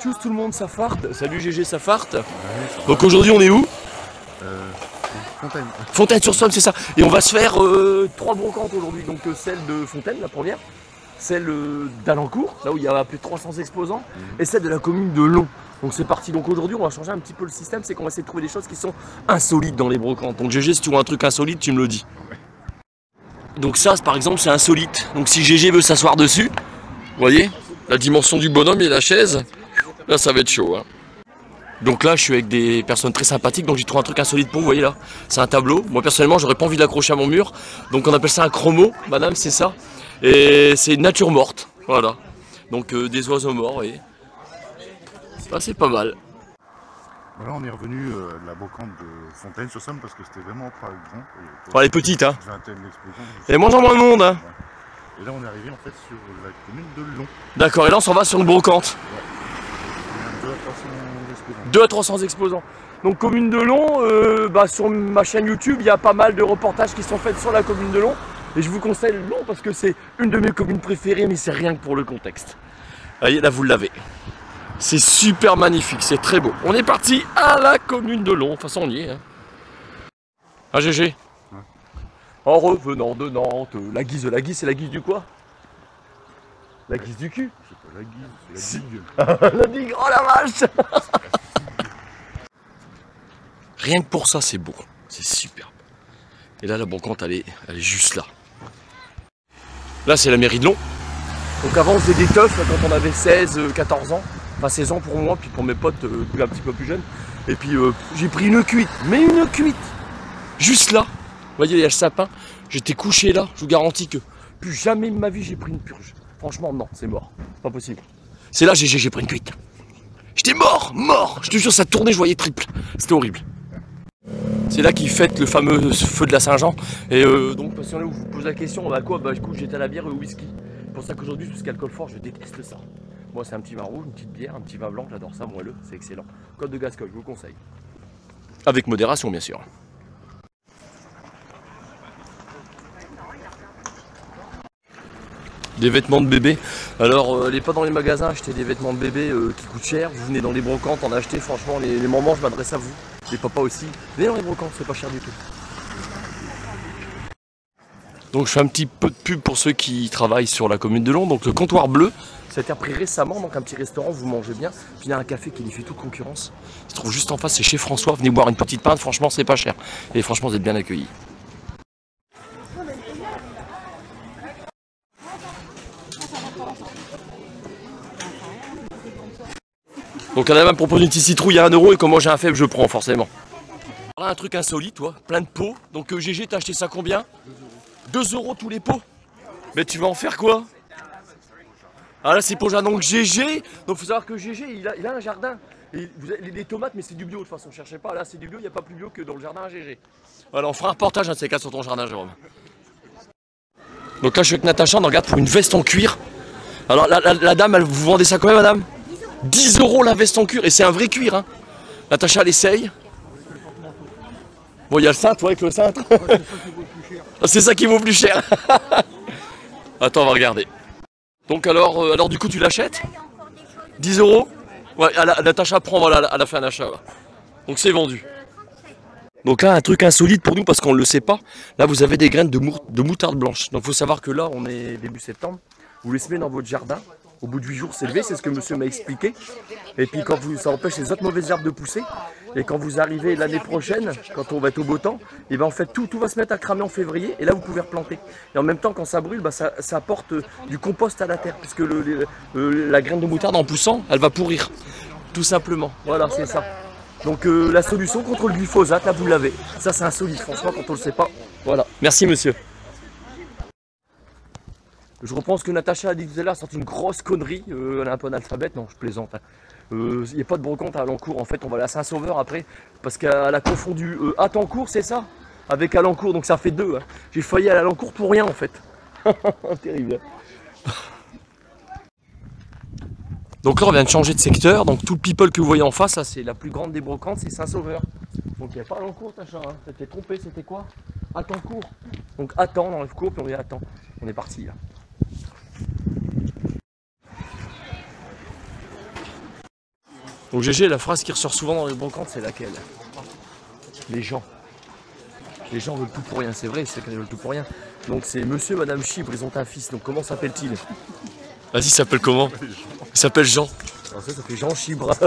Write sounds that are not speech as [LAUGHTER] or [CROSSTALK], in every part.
Tchuss tout le monde, ça farte. Salut GG, ça farte. Donc aujourd'hui on est où? Fontaine. Fontaine-sur-Somme, c'est ça. Et on va se faire euh, trois brocantes aujourd'hui. Donc euh, celle de Fontaine, la première, celle euh, d'Alencourt, là où il y a plus de 300 exposants, et celle de la commune de Long. Donc c'est parti. Donc aujourd'hui, on va changer un petit peu le système, c'est qu'on va essayer de trouver des choses qui sont insolites dans les brocantes. Donc GG, si tu vois un truc insolite, tu me le dis. Donc ça, par exemple, c'est insolite. Donc si GG veut s'asseoir dessus, vous voyez, la dimension du bonhomme et la chaise, là ça va être chaud. hein. Donc là, je suis avec des personnes très sympathiques, donc j'ai trouvé un truc insolite pour vous, vous voyez là. C'est un tableau. Moi personnellement, j'aurais pas envie de l'accrocher à mon mur. Donc on appelle ça un chromo, madame, c'est ça. Et c'est une nature morte, voilà. Donc euh, des oiseaux morts et. Ça c'est pas mal. Voilà, on est revenu euh, de la brocante de Fontaine-sur-Somme parce que c'était vraiment pas grand. Bon, elle est petite, hein. Et moins en moins de monde, hein. Et là, on est arrivé en fait sur la commune de Long. D'accord, et là on s'en va sur une brocante. 2 à 300 exposants. 2 à 300 exposants. Donc commune de Long, euh, bah, sur ma chaîne YouTube, il y a pas mal de reportages qui sont faits sur la commune de Long. Et je vous conseille Long parce que c'est une de mes communes préférées, mais c'est rien que pour le contexte. Voyez, là vous l'avez. C'est super magnifique, c'est très beau. On est parti à la commune de Long. De toute façon, on y est. Hein. Ah GG. En revenant de Nantes, la guise, la guise, c'est la guise du quoi? La guise du cul C'est pas la guise, c'est la digue. [LAUGHS] La digue, oh la vache [LAUGHS] Rien que pour ça, c'est beau. C'est superbe. Et là, la brocante, elle est, elle est juste là. Là, c'est la mairie de Long. Donc avant, on faisait des teufs quand on avait 16, euh, 14 ans. Enfin, 16 ans pour moi, puis pour mes potes euh, un petit peu plus jeunes. Et puis, euh, j'ai pris une cuite. Mais une cuite Juste là. Vous voyez, il y a le sapin. J'étais couché là. Je vous garantis que plus jamais de ma vie, j'ai pris une purge. Franchement, non, c'est mort. Pas possible. C'est là, j'ai j'ai pris une cuite. J'étais mort, mort. Je te jure, ça tournait, je voyais triple. C'était horrible. C'est là qu'ils fêtent le fameux feu de la Saint-Jean. Et euh, donc, parce en a où vous posez la question, bah quoi Bah, du coup, j'étais à la bière et au whisky. C'est pour ça qu'aujourd'hui, tout ce qu'alcool fort, je déteste ça. Moi, c'est un petit vin rouge, une petite bière, un petit vin blanc, j'adore ça, moelleux, c'est excellent. Code de Gascogne, je vous le conseille. Avec modération, bien sûr. Des vêtements de bébé. Alors, euh, allez pas dans les magasins acheter des vêtements de bébé euh, qui coûtent cher. Vous venez dans les brocantes en acheter. Franchement, les, les mamans, je m'adresse à vous. Les papas aussi. Venez dans les brocantes, c'est pas cher du tout. Donc, je fais un petit peu de pub pour ceux qui travaillent sur la commune de Londres. Donc, le comptoir bleu, ça a été repris récemment. Donc, un petit restaurant, vous mangez bien. Puis, il y a un café qui lui fait toute concurrence. Il se trouve juste en face, c'est chez François. Venez boire une petite pinte. Franchement, c'est pas cher. Et franchement, vous êtes bien accueillis. Donc la dame me propose une petite citrouille à 1€ euro et comme moi j'ai un faible, je prends forcément. Là, un truc insolite, toi, plein de pots. Donc euh, GG, t'as acheté ça combien? 2 euros tous les pots Mais tu vas en faire quoi? Ah là, c'est pour jardin. Donc GG, donc faut savoir que GG, il a, a un jardin. Et vous les tomates, mais c'est du bio de toute façon, cherchez pas. Là, c'est du bio, il n'y a pas plus bio que dans le jardin à GG. Voilà, on fera un reportage un de ces quatre sur ton jardin, Jérôme. Donc là, je suis avec Natacha, on regarde pour une veste en cuir. Alors la, dame, elle, vous vendez ça combien, madame? 10 euros la veste en cuir, et c'est un vrai cuir. Hein. Natacha, elle essaye. Bon, il y a le cintre, ouais, avec le cintre. [LAUGHS] C'est ça qui vaut plus cher. [LAUGHS] Attends, on va regarder. Donc alors, euh, alors du coup, tu l'achètes? 10 euros? Ouais, Natacha prend, voilà, elle a fait un achat. là. Donc c'est vendu. Donc là, un truc insolite pour nous parce qu'on ne le sait pas. Là, vous avez des graines de, de moutarde blanche. Donc il faut savoir que là, on est début septembre. Vous les semez dans votre jardin. Au bout de 8 jours, c'est levé, c'est ce que monsieur m'a expliqué. Et puis quand vous, ça empêche les autres mauvaises herbes de pousser. Et quand vous arrivez l'année prochaine, quand on va être au beau temps, et ben en fait tout, va se mettre à cramer en février. Et là, vous pouvez replanter. Et en même temps, quand ça brûle, bah, ça, apporte euh, du compost à la terre. Puisque le- le- la graine de moutarde en poussant, elle va pourrir. Tout simplement. Voilà, c'est ça. Donc euh, la solution contre le glyphosate, là vous l'avez. Ça c'est insolite, franchement quand on le sait pas. Voilà. Merci monsieur. Je reprends ce que Natacha a dit tout à l'heure, c'est une grosse connerie. Euh, elle est un peu analphabète, non je plaisante. hein. Euh, Il n'y a pas de brocante à Alencourt, en fait on va aller à Saint-Sauveur après. Parce qu'elle a confondu euh, Atencourt, c'est ça? Avec Alencourt, donc ça fait deux. hein. J'ai failli aller à Alencourt pour rien en fait. [LAUGHS] Terrible. Donc là, on vient de changer de secteur. Donc tout le people que vous voyez en face, c'est la plus grande des brocantes, c'est Saint-Sauveur. Donc il n'y a pas Alencourt, Tacha. Hein. T'étais trompé, c'était quoi? Attencourt. Donc attends, on enlève court, puis on y attend. On est parti là. Donc GG, la phrase qui ressort souvent dans les brocantes, c'est laquelle? Les gens. Les gens veulent tout pour rien, c'est vrai, c'est qu'ils veulent tout pour rien. Donc c'est monsieur, madame Chibre, ils ont un fils, donc comment s'appelle-t-il? Vas-y, il s'appelle comment? Il s'appelle Jean. Alors ça, ça fait Jean Chibre. [LAUGHS]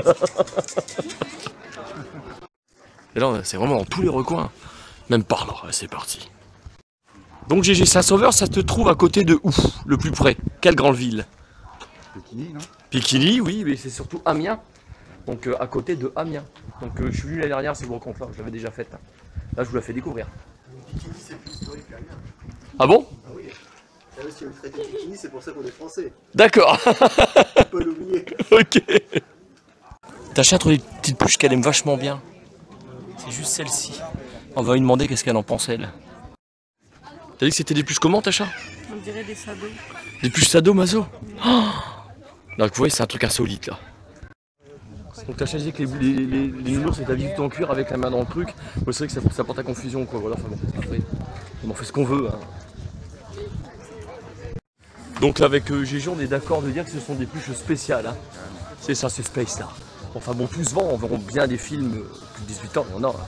Et là, c'est vraiment dans tous les recoins. Même par là, c'est parti. Donc GG Saint-Sauveur, ça te trouve à côté de où Le plus près? Quelle grande ville? Bikini, non? Piquigny, oui, mais c'est surtout Amiens. Donc euh, à côté de Amiens. Donc euh, je suis venu l'année dernière, c'est bon là je l'avais déjà faite. Là, je vous la fais découvrir. Ah bon? Ah oui, si on traité de bikini, c'est pour ça qu'on est français. D'accord. [LAUGHS] Pas l'oublier. ok. Tacha a trouvé des petites puces qu'elle aime vachement bien? C'est juste celle-ci. On va lui demander qu'est-ce qu'elle en pense elle. T'as dit que c'était des puces comment Tacha? On dirait des sabots. Des puces sadomaso? Oh Donc vous voyez c'est un truc insolite là. Donc Tacha disait que les, les, les, les c'est habillé tout en cuir avec la main dans le truc. C'est vrai que ça, porte à confusion quoi. Voilà, enfin bon, on en fait ce qu'on veut. hein. Donc là avec euh, on est d'accord de dire que ce sont des puces spéciales. hein. C'est ça, c'est Space là. Enfin bon, plus vent, on verra bien des films euh, plus de 18 ans, il en a. hein.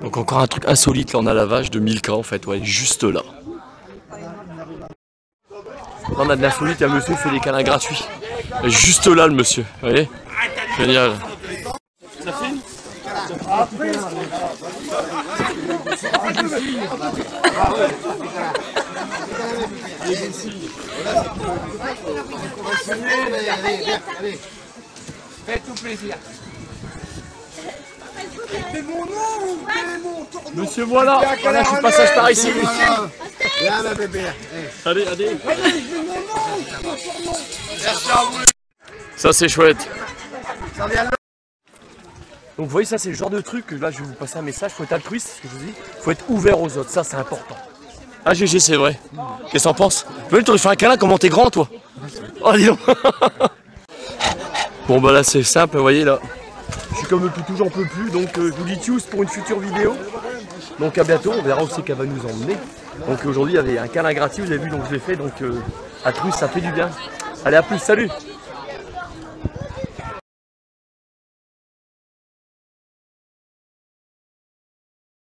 Donc encore un truc insolite, là on a la vache de Milka en fait, ouais, juste là. Là on a de l'insolite, il y a un monsieur fait des câlins gratuits. Juste là le monsieur, vous voyez Génial. Monsieur voilà, voilà je suis passage par ici. Allez, allez. Ça c'est chouette. Donc vous voyez ça c'est le genre de truc que là je vais vous passer un message, faut être altruiste, ce que je vous dis, faut être ouvert aux autres, ça c'est important. Ah GG c'est vrai. Qu'est-ce que t'en penses? Tu veux te faire un câlin comment t'es grand toi? Oh dis donc [LAUGHS] Bon bah là c'est simple, vous voyez là. Je suis comme depuis tout j'en peux plus, donc euh, je vous dis tchuss pour une future vidéo. Donc à bientôt, on verra aussi qu'elle va nous emmener. Donc aujourd'hui il y avait un câlin gratuit, vous avez vu donc je l'ai fait, donc euh, altruiste ça fait du bien. Allez à plus, salut